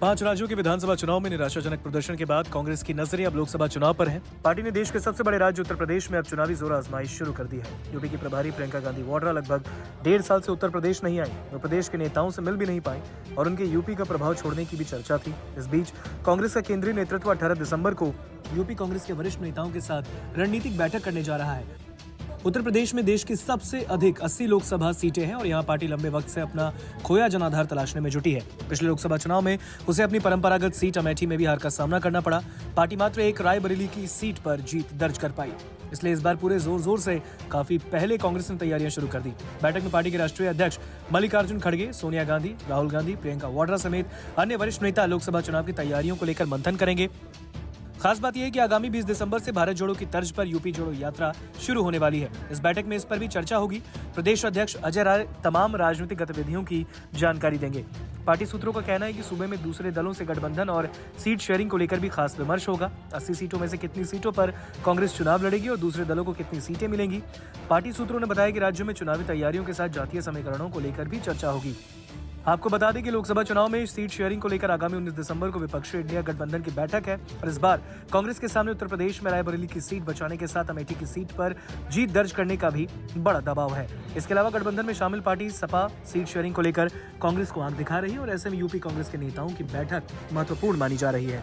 पाँच राज्यों के विधानसभा चुनाव में निराशाजनक प्रदर्शन के बाद कांग्रेस की नज़रें अब लोकसभा चुनाव पर हैं। पार्टी ने देश के सबसे बड़े राज्य उत्तर प्रदेश में अब चुनावी ज़ोर आजमाइश शुरू कर दी है। यूपी की प्रभारी प्रियंका गांधी वाड्रा लगभग डेढ़ साल से उत्तर प्रदेश नहीं आई, वो प्रदेश के नेताओं से मिल भी नहीं पाई और उनके यूपी का प्रभाव छोड़ने की भी चर्चा थी। इस बीच कांग्रेस का केंद्रीय नेतृत्व अठारह दिसंबर को यूपी कांग्रेस के वरिष्ठ नेताओं के साथ रणनीतिक बैठक करने जा रहा है। उत्तर प्रदेश में देश की सबसे अधिक 80 लोकसभा सीटें हैं और यहाँ पार्टी लंबे वक्त से अपना खोया जनाधार तलाशने में जुटी है। पिछले लोकसभा चुनाव में उसे अपनी परंपरागत सीट अमेठी में भी हार का सामना करना पड़ा। पार्टी मात्र एक रायबरेली की सीट पर जीत दर्ज कर पाई। इसलिए इस बार पूरे ज़ोर ज़ोर से काफ़ी पहले कांग्रेस ने तैयारियाँ शुरू कर दी। बैठक में पार्टी के राष्ट्रीय अध्यक्ष मल्लिकार्जुन खड़गे, सोनिया गांधी, राहुल गांधी, प्रियंका वाड्रा समेत अन्य वरिष्ठ नेता लोकसभा चुनाव की तैयारियों को लेकर मंथन करेंगे। खास बात यह है कि आगामी 20 दिसंबर से भारत जोड़ो की तर्ज पर यूपी जोड़ो यात्रा शुरू होने वाली है। इस बैठक में इस पर भी चर्चा होगी। प्रदेश अध्यक्ष अजय राय तमाम राजनीतिक गतिविधियों की जानकारी देंगे। पार्टी सूत्रों का कहना है कि सूबे में दूसरे दलों से गठबंधन और सीट शेयरिंग को लेकर भी खास विमर्श होगा। 80 सीटों में से कितनी सीटों पर कांग्रेस चुनाव लड़ेगी और दूसरे दलों को कितनी सीटें मिलेंगी? पार्टी सूत्रों ने बताया कि राज्यों में चुनावी तैयारियों के साथ जातीय समीकरणों को लेकर भी चर्चा होगी। आपको बता दें कि लोकसभा चुनाव में सीट शेयरिंग को लेकर आगामी 19 दिसंबर को विपक्षी इंडिया गठबंधन की बैठक है और इस बार कांग्रेस के सामने उत्तर प्रदेश में रायबरेली की सीट, बचाने के साथ अमेठी की सीट पर जीत दर्ज करने का भी बड़ा दबाव है। इसके अलावा गठबंधन में शामिल पार्टी सपा सीट शेयरिंग को लेकर कांग्रेस को आँख दिखा रही है और ऐसे में यूपी कांग्रेस के नेताओं की बैठक महत्वपूर्ण मानी जा रही है।